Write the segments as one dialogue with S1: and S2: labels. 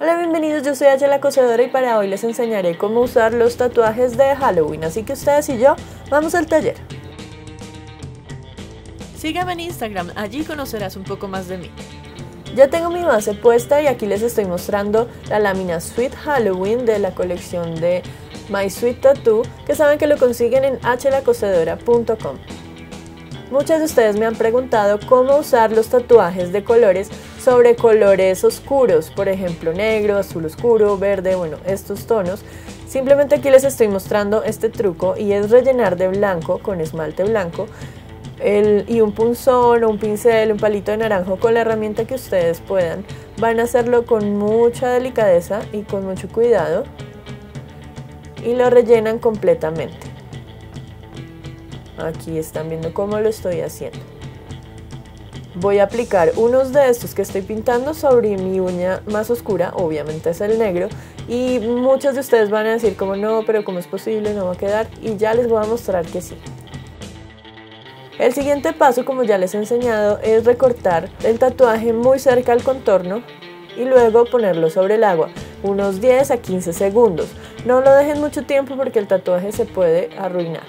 S1: Hola, bienvenidos, yo soy H la cosedora y para hoy les enseñaré cómo usar los tatuajes de Halloween, así que ustedes y yo vamos al taller. Sígueme en Instagram, allí conocerás un poco más de mí. Ya tengo mi base puesta y aquí les estoy mostrando la lámina Sweet Halloween de la colección de My Sweet Tattoo, que saben que lo consiguen en hlacosedora.com. Muchas de ustedes me han preguntado cómo usar los tatuajes de colores sobre colores oscuros, por ejemplo negro, azul oscuro, verde, bueno, estos tonos. Simplemente aquí les estoy mostrando este truco y es rellenar de blanco con esmalte blanco y un punzón o un pincel, un palito de naranjo con la herramienta que ustedes puedan. Van a hacerlo con mucha delicadeza y con mucho cuidado y lo rellenan completamente. Aquí están viendo cómo lo estoy haciendo voy a aplicar unos de estos que estoy pintando sobre mi uña más oscura, obviamente es el negro, y muchos de ustedes van a decir como no, pero cómo es posible, no va a quedar, y ya les voy a mostrar que sí. El siguiente paso, como ya les he enseñado, es recortar el tatuaje muy cerca al contorno y luego ponerlo sobre el agua, unos 10 a 15 segundos. No lo dejen mucho tiempo porque el tatuaje se puede arruinar.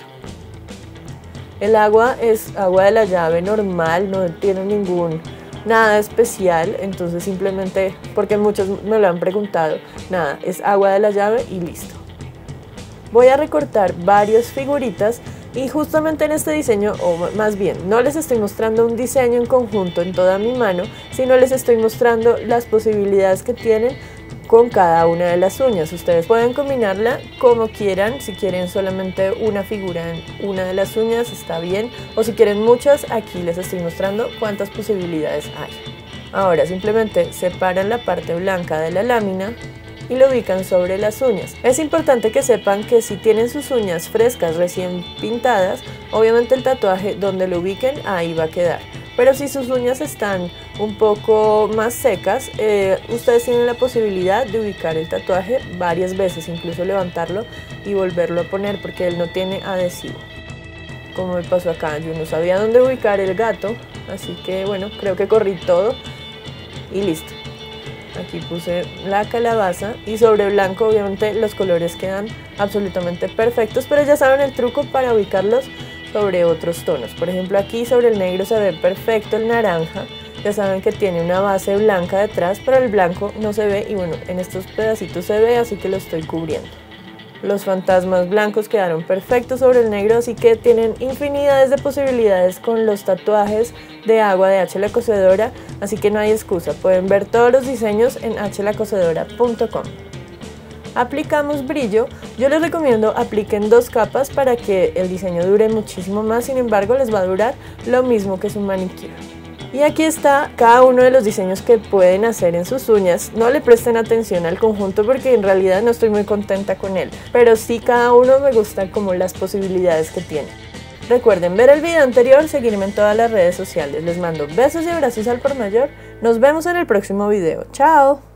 S1: El agua es agua de la llave normal, no tiene ningún nada especial, entonces simplemente, porque muchos me lo han preguntado, nada, es agua de la llave y listo. Voy a recortar varias figuritas y justamente en este diseño, o más bien, no les estoy mostrando un diseño en conjunto en toda mi mano, sino les estoy mostrando las posibilidades que tienen con cada una de las uñas. Ustedes pueden combinarla como quieran, si quieren solamente una figura en una de las uñas está bien, o si quieren muchas, aquí les estoy mostrando cuántas posibilidades hay. Ahora simplemente separan la parte blanca de la lámina y lo ubican sobre las uñas. Es importante que sepan que si tienen sus uñas frescas recién pintadas, obviamente el tatuaje donde lo ubiquen ahí va a quedar. Pero si sus uñas están un poco más secas, eh, ustedes tienen la posibilidad de ubicar el tatuaje varias veces, incluso levantarlo y volverlo a poner porque él no tiene adhesivo. Como me pasó acá, yo no sabía dónde ubicar el gato, así que bueno, creo que corrí todo y listo. Aquí puse la calabaza y sobre blanco obviamente los colores quedan absolutamente perfectos, pero ya saben el truco para ubicarlos sobre otros tonos. Por ejemplo, aquí sobre el negro se ve perfecto el naranja. Ya saben que tiene una base blanca detrás, pero el blanco no se ve y bueno, en estos pedacitos se ve, así que lo estoy cubriendo. Los fantasmas blancos quedaron perfectos sobre el negro, así que tienen infinidades de posibilidades con los tatuajes de agua de H Cocedora, así que no hay excusa, pueden ver todos los diseños en hlacocedora.com aplicamos brillo, yo les recomiendo apliquen dos capas para que el diseño dure muchísimo más, sin embargo les va a durar lo mismo que su manicure. Y aquí está cada uno de los diseños que pueden hacer en sus uñas. No le presten atención al conjunto porque en realidad no estoy muy contenta con él, pero sí cada uno me gusta como las posibilidades que tiene. Recuerden ver el video anterior, seguirme en todas las redes sociales. Les mando besos y abrazos al por mayor. Nos vemos en el próximo video. ¡Chao!